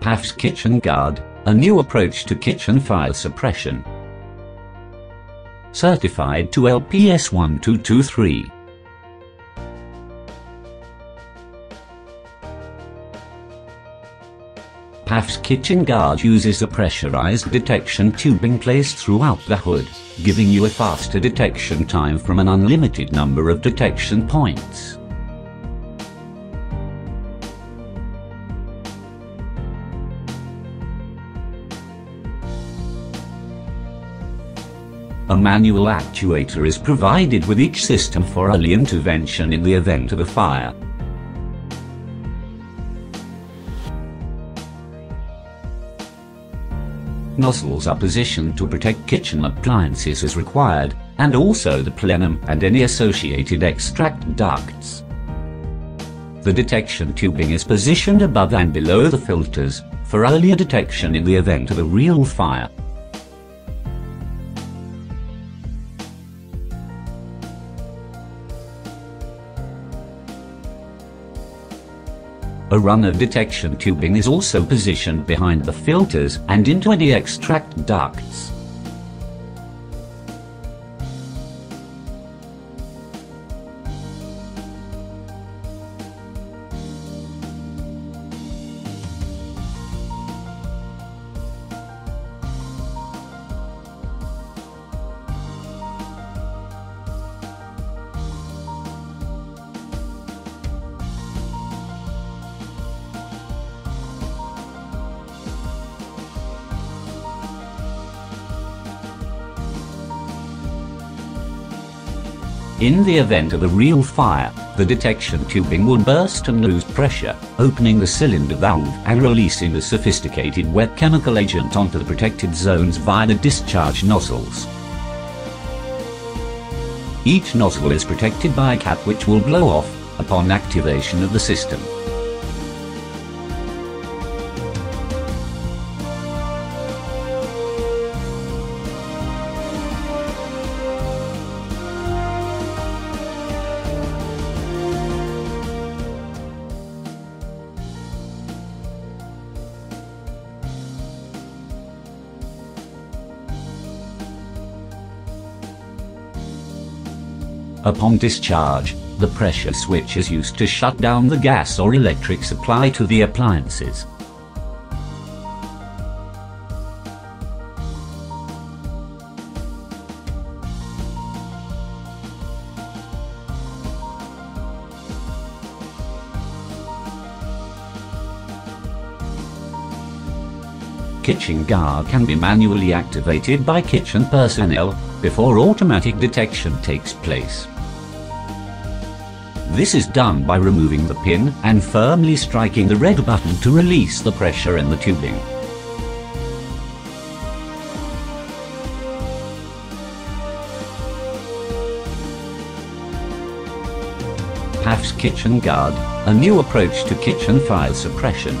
PAFSS KitchenGuard, a new approach to kitchen fire suppression. Certified to LPS 1223. PAFSS KitchenGuard uses a pressurized detection tubing placed throughout the hood, giving you a faster detection time from an unlimited number of detection points. A manual actuator is provided with each system for early intervention in the event of a fire. Nozzles are positioned to protect kitchen appliances as required, and also the plenum and any associated extract ducts. The detection tubing is positioned above and below the filters, for earlier detection in the event of a real fire. A runner detection tubing is also positioned behind the filters and into any extract ducts. In the event of a real fire, the detection tubing will burst and lose pressure, opening the cylinder valve and releasing the sophisticated wet chemical agent onto the protected zones via the discharge nozzles. Each nozzle is protected by a cap which will blow off upon activation of the system. Upon discharge, the pressure switch is used to shut down the gas or electric supply to the appliances. KitchenGuard can be manually activated by kitchen personnel before automatic detection takes place. This is done by removing the pin and firmly striking the red button to release the pressure in the tubing. PAFSS KitchenGuard, a new approach to kitchen fire suppression.